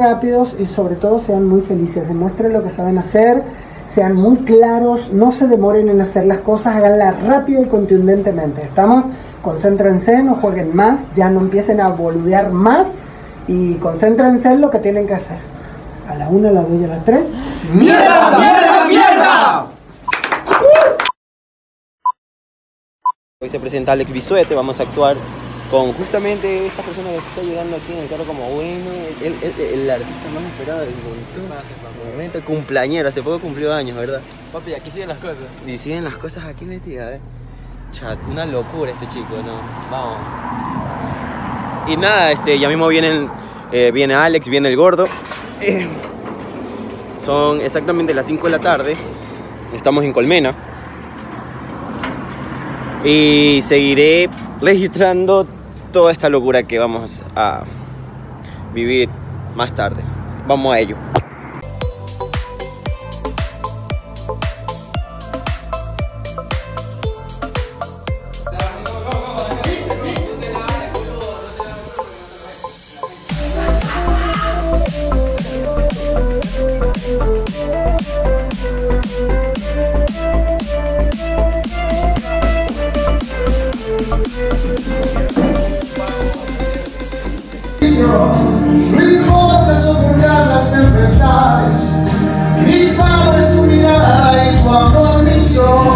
rápidos y sobre todo sean muy felices. Demuestren lo que saben hacer, sean muy claros, no se demoren en hacer las cosas, háganlas rápido y contundentemente. ¿Estamos? Concéntrense, no jueguen más, ya no empiecen a boludear más y concéntrense en lo que tienen que hacer. A la una, a la dos y a las tres. ¡Mierda, mierda, mierda! Hoy se presenta Alex Bisuete, vamos a actuar con justamente esta persona que está llegando aquí en el carro como bueno, el, el- el artista más esperado del momento cumpleañero, hace poco cumplió años, ¿verdad? Papi, aquí siguen las cosas. Y siguen las cosas aquí metidas, ¿eh? Chat, una locura este chico, ¿no? Vamos. Y nada, este, ya mismo vienen, eh, viene Alex, viene el gordo. Eh, son exactamente las 5 de la tarde. Estamos en Colmena. Y seguiré registrando toda esta locura que vamos a vivir más tarde. Vamos a ello. Mi fama es tu mirada y amor ojos.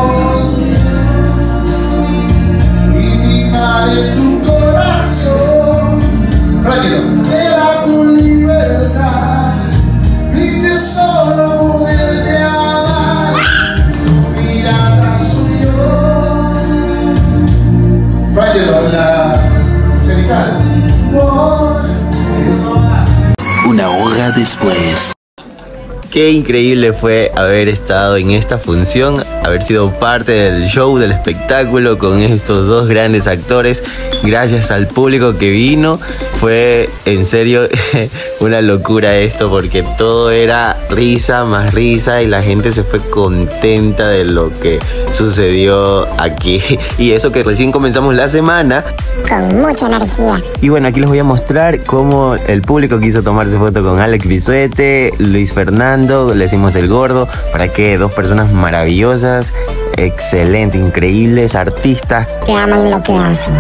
Qué increíble fue haber estado en esta función, haber sido parte del show, del espectáculo con estos dos grandes actores. Gracias al público que vino. Fue en serio una locura esto porque todo era risa más risa y la gente se fue contenta de lo que sucedió aquí. Y eso que recién comenzamos la semana. con mucha energía. Y bueno, aquí les voy a mostrar cómo el público quiso tomarse foto con Alex Bisuete, Luis Fernando, le decimos el gordo, para que dos personas maravillosas, excelentes, increíbles, artistas. Que aman lo que hacen.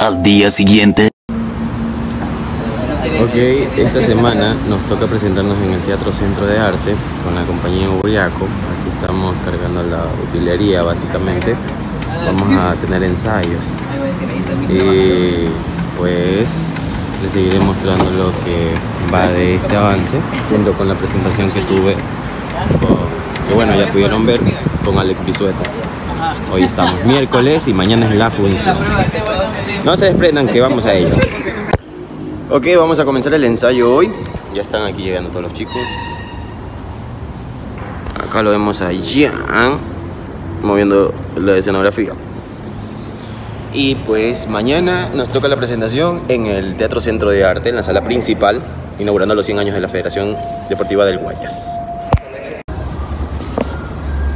Al día siguiente. Ok, esta semana nos toca presentarnos en el Teatro Centro de Arte con la compañía Uriaco. Aquí estamos cargando la utilería básicamente. Vamos a tener ensayos. Y pues les seguiré mostrando lo que va de este avance junto con la presentación que tuve, que bueno, ya pudieron ver con Alex Bisueta. Hoy estamos miércoles y mañana es la función. No se desprendan que vamos a ello. Ok, vamos a comenzar el ensayo hoy. Ya están aquí llegando todos los chicos. Acá lo vemos a Jean moviendo la escenografía. Y pues mañana nos toca la presentación en el Teatro Centro de Arte, en la sala principal, inaugurando los 100 años de la Federación Deportiva del Guayas.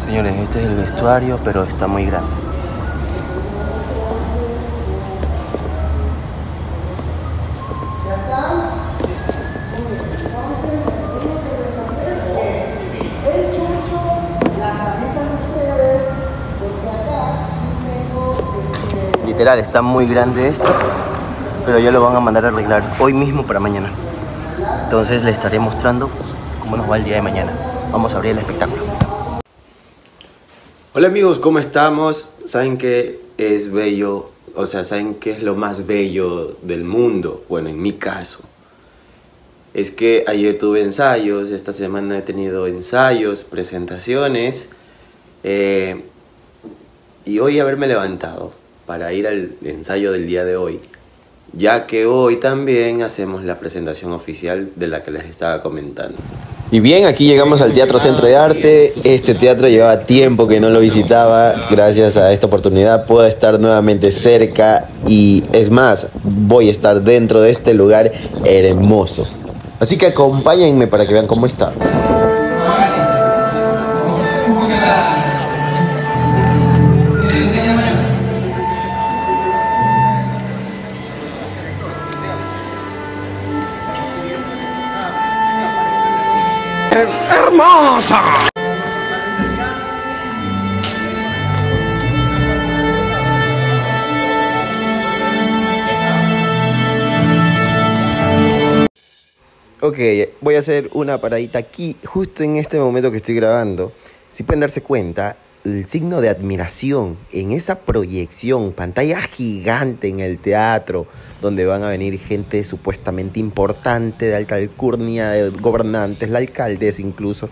Señores, este es el vestuario, pero está muy grande. Está muy grande esto, pero ya lo van a mandar a arreglar hoy mismo para mañana. Entonces les estaré mostrando cómo nos va el día de mañana. Vamos a abrir el espectáculo. Hola amigos, ¿cómo estamos? ¿Saben qué es bello? O sea, ¿saben qué es lo más bello del mundo? Bueno, en mi caso. Es que ayer tuve ensayos, esta semana he tenido ensayos, presentaciones. eh, y hoy haberme levantado para ir al ensayo del día de hoy, ya que hoy también hacemos la presentación oficial de la que les estaba comentando. Y bien, aquí llegamos al Teatro Centro de Arte. Este teatro llevaba tiempo que no lo visitaba. Gracias a esta oportunidad puedo estar nuevamente cerca y es más, voy a estar dentro de este lugar hermoso. Así que acompáñenme para que vean cómo está. Asquerosa! Ok, voy a hacer una paradita aquí, justo en este momento que estoy grabando. Si pueden darse cuenta, el signo de admiración en esa proyección, pantalla gigante en el teatro, donde van a venir gente supuestamente importante de alta alcurnia, de gobernantes, la alcaldesa incluso,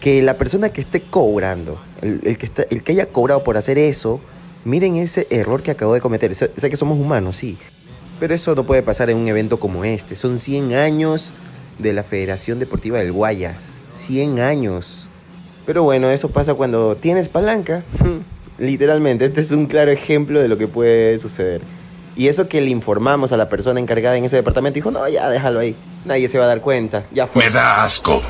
que la persona que esté cobrando, el, el que, está- el que haya cobrado por hacer eso, miren ese error que acabo de cometer. Sé, que somos humanos, sí, pero eso no puede pasar en un evento como este. Son 100 años de la Federación Deportiva del Guayas. 100 años. Pero bueno, eso pasa cuando tienes palanca. Literalmente, este es un claro ejemplo de lo que puede suceder. Y eso que le informamos a la persona encargada en ese departamento, dijo, no, ya déjalo ahí. Nadie se va a dar cuenta. Ya fue. Me da asco.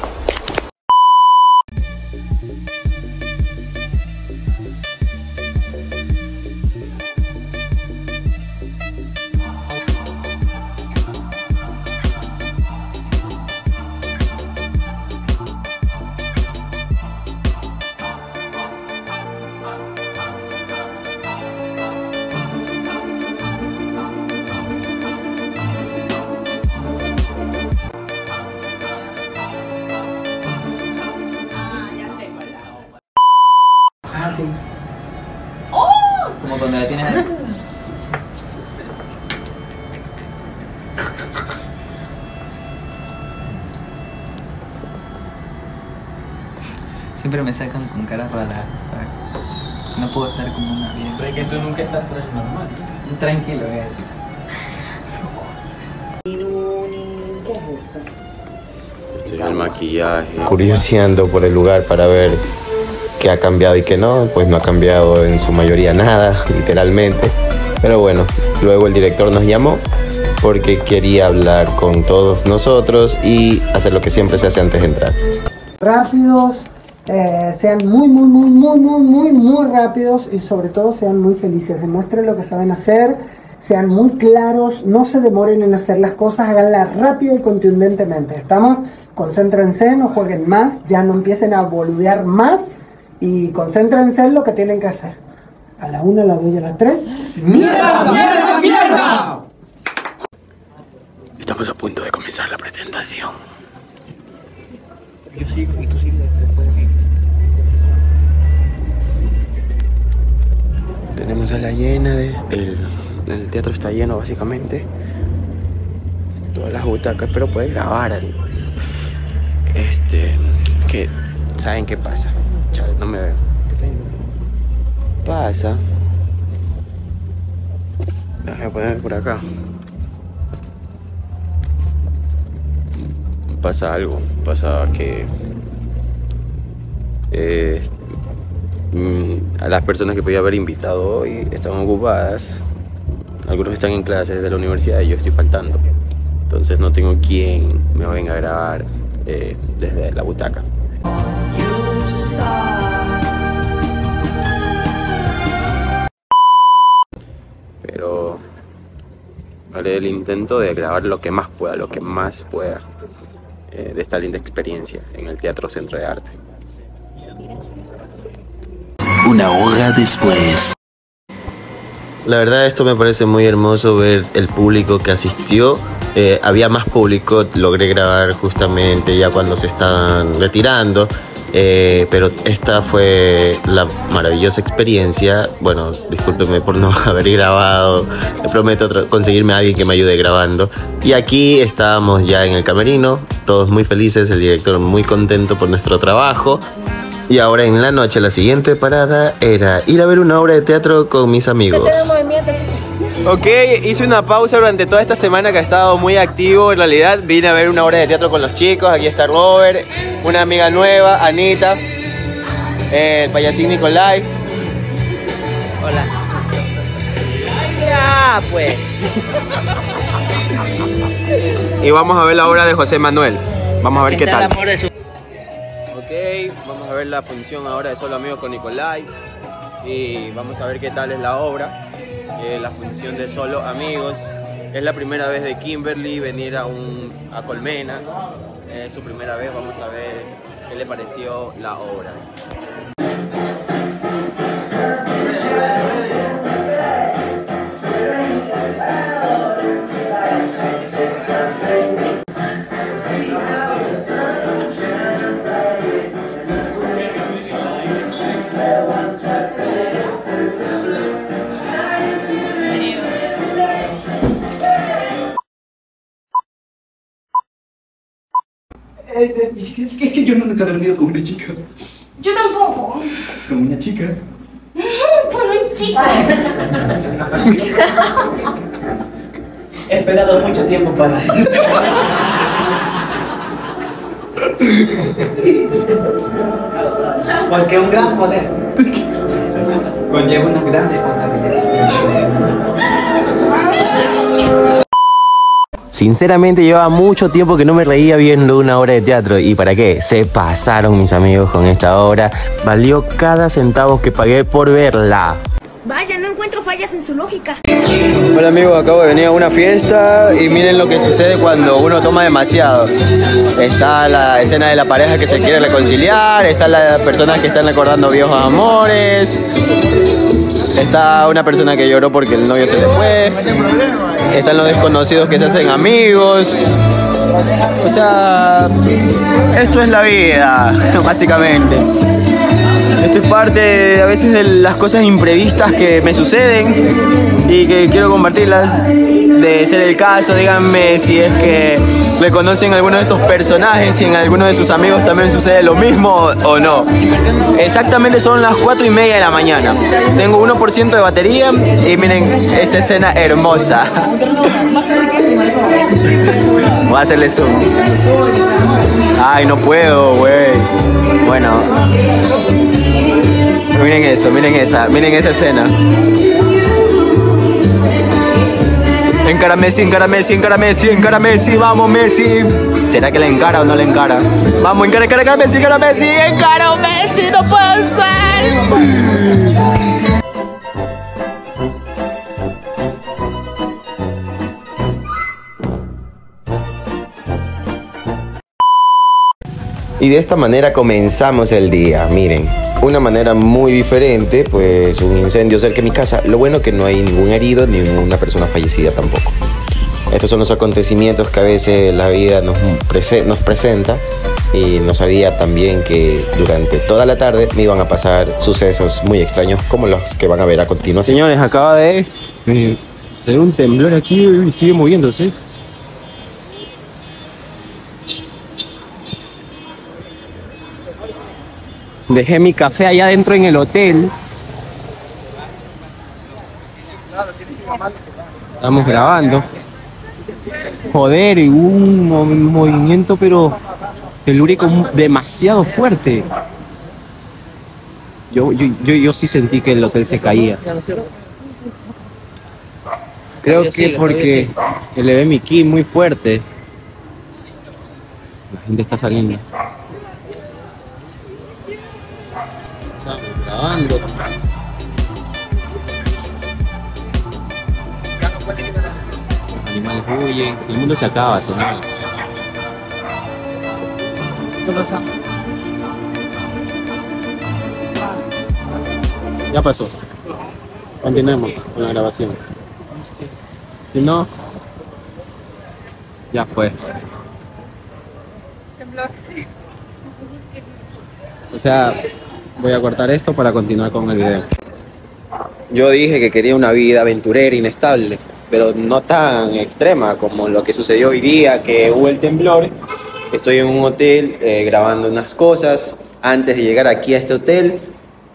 Siempre me sacan con caras raras, ¿sabes? No puedo estar como una vida. Pero es que tú nunca estás normal. Tranquilo, voy a decir. ¿Qué es esto? Estoy en el maquillaje. Curioseando por el lugar para ver qué ha cambiado y qué no. Pues no ha cambiado en su mayoría nada, literalmente. Pero bueno, luego el director nos llamó porque quería hablar con todos nosotros y hacer lo que siempre se hace antes de entrar. rápidos, eh, sean muy, muy, muy, muy, muy, muy, muy rápidos y sobre todo sean muy felices. Demuestren lo que saben hacer, sean muy claros, no se demoren en hacer las cosas, háganlas rápida y contundentemente. ¿Estamos? Concéntrense, no jueguen más, ya no empiecen a boludear más y concéntrense en lo que tienen que hacer. A la una, a la dos y a las tres. ¡Mierda! ¡Mierda, mierda! Estamos a punto de comenzar la presentación. Yo sigo y tú sigues Tenemos a la llena de. El, el teatro está lleno, básicamente. Todas las butacas, pero puede grabar. Este. Que. ¿Saben qué pasa? Chale, no me veo. Pasa. Déjame poner por acá. Pasa algo. Pasa que. eh, a las personas que podía haber invitado hoy están ocupadas. Algunos están en clases de la universidad y yo estoy faltando. Entonces no tengo quien me venga a grabar eh, desde la butaca. Pero haré el intento de grabar lo que más pueda, lo que más pueda eh, de esta linda experiencia en el Teatro Centro de Arte. Una hora después. La verdad esto me parece muy hermoso ver el público que asistió. Eh, había más público, logré grabar justamente ya cuando se estaban retirando. Eh, pero esta fue la maravillosa experiencia. Bueno, discúlpenme por no haber grabado. Me prometo conseguirme a alguien que me ayude grabando. Y aquí estábamos ya en el camerino, todos muy felices, el director muy contento por nuestro trabajo. Y ahora en la noche, la siguiente parada era ir a ver una obra de teatro con mis amigos. Ok, hice una pausa durante toda esta semana que ha estado muy activo. En realidad vine a ver una obra de teatro con los chicos. Aquí está Robert, una amiga nueva, Anita, el payasín Nicolai. Hola. Ya, pues. Y vamos a ver la obra de José Manuel. Vamos a ver qué tal. el amor de su- Ok, vamos a ver la función ahora de Solo Amigos con Nicolai. Y vamos a ver qué tal es la obra. Eh, la función de Solo Amigos. Es la primera vez de Kimberly venir a, un, a Colmena. Es su primera vez, vamos a ver qué le pareció la obra. Es que yo nunca he dormido con una chica. Yo tampoco. Con una chica. Con un chico. He esperado mucho tiempo para Porque un gran poder conlleva una gran responsabilidad. Sinceramente llevaba mucho tiempo que no me reía viendo una obra de teatro. ¿Y para qué? Se pasaron mis amigos con esta obra. Valió cada centavo que pagué por verla. Vaya, no encuentro fallas en su lógica. Hola amigos, acabo de venir a una fiesta y miren lo que sucede cuando uno toma demasiado. Está la escena de la pareja que se quiere reconciliar, está la persona que están recordando viejos amores, está una persona que lloró porque el novio se le fue, están los desconocidos que se hacen amigos. O sea, esto es la vida, básicamente. Esto es parte a veces de las cosas imprevistas que me suceden y que quiero compartirlas. De ser el caso, díganme si es que reconocen alguno de estos personajes, si en alguno de sus amigos también sucede lo mismo o no. Exactamente son las 4 y media de la mañana. Tengo 1% de batería y miren esta escena hermosa. Voy a hacerle zoom. Ay, no puedo, güey. Bueno. Miren eso, miren esa, miren esa escena. Encara Messi, encara Messi, encara Messi, encara Messi, vamos Messi. ¿Será que le encara o no le encara? Vamos, encara, encara, encara Messi, encara Messi, encara Messi, no puede ser. Y de esta manera comenzamos el día, miren. Una manera muy diferente, pues un incendio cerca de mi casa. Lo bueno que no hay ningún herido ni una persona fallecida tampoco. Estos son los acontecimientos que a veces la vida nos, prese- nos presenta y no sabía también que durante toda la tarde me iban a pasar sucesos muy extraños como los que van a ver a continuación. Señores, acaba de eh, tener un temblor aquí y sigue moviéndose. Dejé mi café allá adentro en el hotel. Estamos grabando. Joder, y un mo- movimiento pero telúrico demasiado fuerte. Yo, yo, yo, yo sí sentí que el hotel se caía. Creo que sigue, porque elevé mi ki muy fuerte. La gente está saliendo. Estamos grabando. Los animales huyen. El mundo se acaba, señores. Ya pasó. Continuemos con la grabación. Si no, ya fue. O sea, voy a cortar esto para continuar con el video. Yo dije que quería una vida aventurera, inestable, pero no tan extrema como lo que sucedió hoy día, que hubo el temblor. Estoy en un hotel eh, grabando unas cosas. Antes de llegar aquí a este hotel,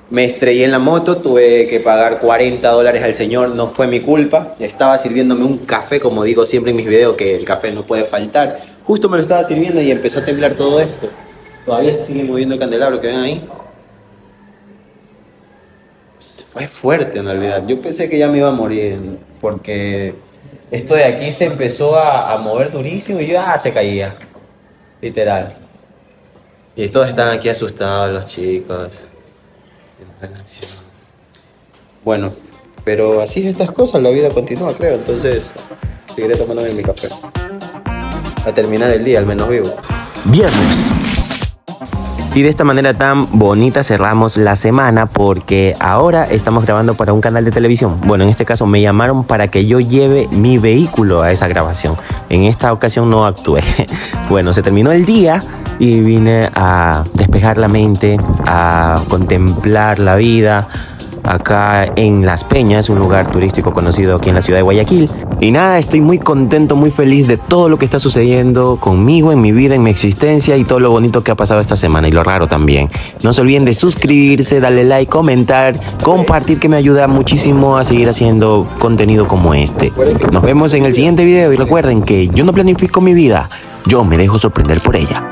me estrellé en la moto, tuve que pagar 40 dólares al señor, no fue mi culpa. Estaba sirviéndome un café, como digo siempre en mis videos, que el café no puede faltar. Justo me lo estaba sirviendo y empezó a temblar todo esto. Todavía se sigue moviendo el candelabro que ven ahí. Fue fuerte en realidad. Yo pensé que ya me iba a morir porque esto de aquí se empezó a, a mover durísimo y yo, ah, se caía. Literal. Y todos están aquí asustados, los chicos. Bueno, pero así es estas cosas, la vida continúa, creo. Entonces, seguiré tomándome mi café. A terminar el día, al menos vivo. Viernes. Y de esta manera tan bonita cerramos la semana porque ahora estamos grabando para un canal de televisión. Bueno, en este caso me llamaron para que yo lleve mi vehículo a esa grabación. En esta ocasión no actué. Bueno, se terminó el día y vine a despejar la mente, a contemplar la vida acá en Las Peñas, un lugar turístico conocido aquí en la ciudad de Guayaquil. Y nada, estoy muy contento, muy feliz de todo lo que está sucediendo conmigo, en mi vida, en mi existencia y todo lo bonito que ha pasado esta semana y lo raro también. No se olviden de suscribirse, darle like, comentar, compartir que me ayuda muchísimo a seguir haciendo contenido como este. Nos vemos en el siguiente video y recuerden que yo no planifico mi vida, yo me dejo sorprender por ella.